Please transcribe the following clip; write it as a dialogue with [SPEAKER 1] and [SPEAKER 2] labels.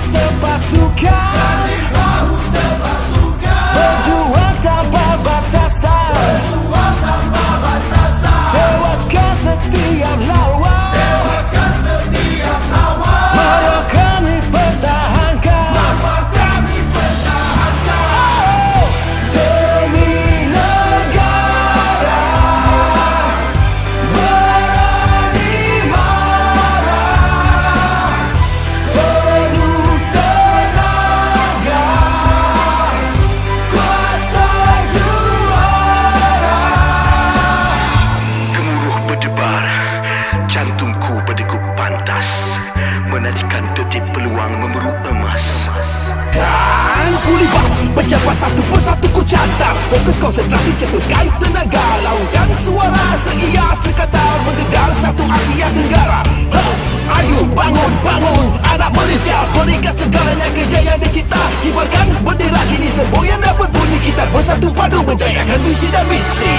[SPEAKER 1] seu passo cá. Jantungku berdegup pantas. Menantikan detik peluang memburu emas.
[SPEAKER 2] Kan ku libas Pejabat satu persatu ku cantas. Fokus konsentrasi cetuskan tenaga. Laungkan suara seia sekata Mendengar satu Asia Tenggara. Ha! Ayo bangun bangun Anak Malaysia. Berikan segalanya kejayaan dicipta Kibarkan bendera ini semboyan dan berbunyi Kita bersatu padu menjayakan misi dan misi